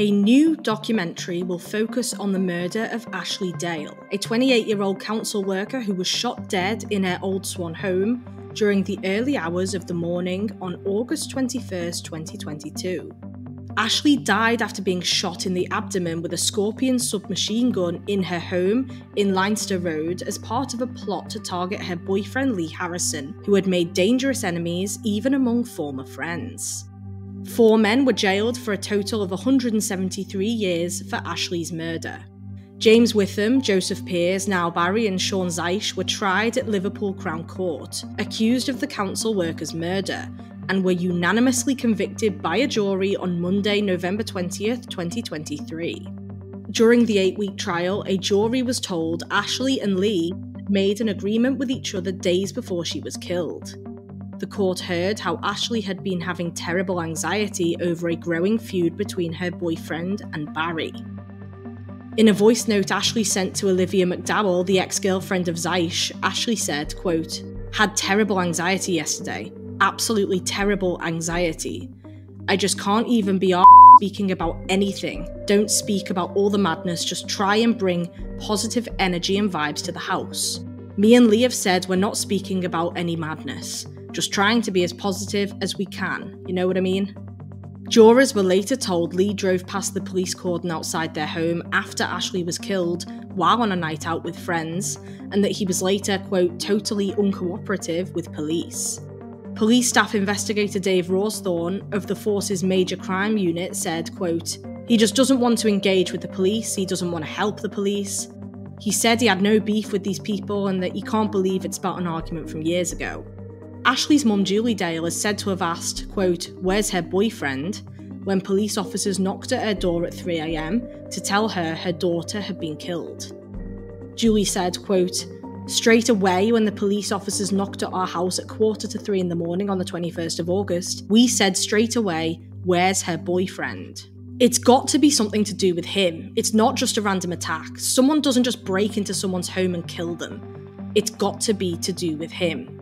A new documentary will focus on the murder of Ashley Dale, a 28 year old council worker who was shot dead in her Old Swan home during the early hours of the morning on August 21, 2022. Ashley died after being shot in the abdomen with a Skorpion submachine gun in her home in Leinster Road as part of a plot to target her boyfriend Lee Harrison, who had made dangerous enemies even among former friends. Four men were jailed for a total of 173 years for Ashley's murder. James Witham, Joseph Peers, Niall Barry, and Sean Zeisz were tried at Liverpool Crown Court, accused of the council workers' murder, and were unanimously convicted by a jury on Monday, November 20th, 2023. During the eight week trial, a jury was told Ashley and Lee made an agreement with each other days before she was killed. The court heard how Ashley had been having terrible anxiety over a growing feud between her boyfriend and Barry. In a voice note Ashley sent to Olivia McDowell, the ex-girlfriend of Zeisz, Ashley said, quote, had terrible anxiety yesterday. Absolutely terrible anxiety. I just can't even be speaking about anything. Don't speak about all the madness, just try and bring positive energy and vibes to the house. Me and Lee have said we're not speaking about any madness just trying to be as positive as we can, you know what I mean? Jurors were later told Lee drove past the police cordon outside their home after Ashley was killed while on a night out with friends, and that he was later, quote, totally uncooperative with police. Police staff investigator Dave Rawsthorne of the force's major crime unit said, quote, he just doesn't want to engage with the police, he doesn't want to help the police. He said he had no beef with these people and that he can't believe it's about an argument from years ago. Ashley's mum Julie Dale is said to have asked, quote, where's her boyfriend? when police officers knocked at her door at 3am to tell her her daughter had been killed. Julie said, quote, Straight away, when the police officers knocked at our house at quarter to three in the morning on the 21st of August, we said straight away, Where's her boyfriend? It's got to be something to do with him. It's not just a random attack. Someone doesn't just break into someone's home and kill them. It's got to be to do with him.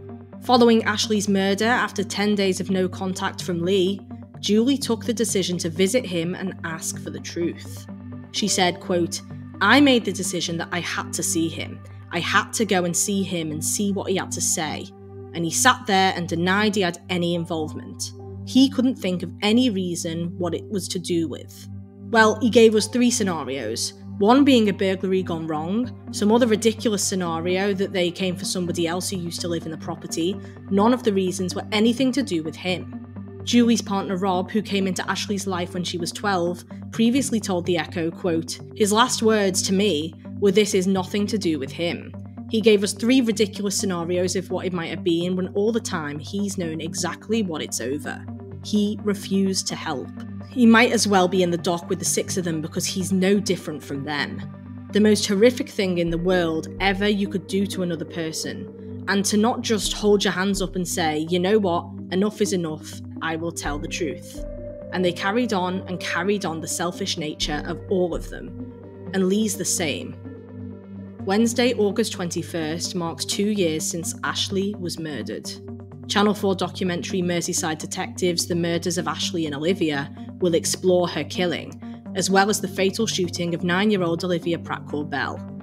Following Ashley's murder, after 10 days of no contact from Lee, Julie took the decision to visit him and ask for the truth. She said, quote, I made the decision that I had to see him. I had to go and see him and see what he had to say. And he sat there and denied he had any involvement. He couldn't think of any reason what it was to do with. Well, he gave us three scenarios one being a burglary gone wrong, some other ridiculous scenario that they came for somebody else who used to live in the property. None of the reasons were anything to do with him. Julie's partner Rob, who came into Ashley's life when she was 12, previously told The Echo, quote, His last words to me were this is nothing to do with him. He gave us three ridiculous scenarios of what it might have been when all the time he's known exactly what it's over. He refused to help. He might as well be in the dock with the six of them because he's no different from them. The most horrific thing in the world ever you could do to another person, and to not just hold your hands up and say, you know what, enough is enough, I will tell the truth. And they carried on and carried on the selfish nature of all of them. And Lee's the same. Wednesday, August 21st, marks two years since Ashley was murdered. Channel 4 documentary Merseyside Detectives The Murders of Ashley and Olivia will explore her killing, as well as the fatal shooting of nine year old Olivia Pratt Bell.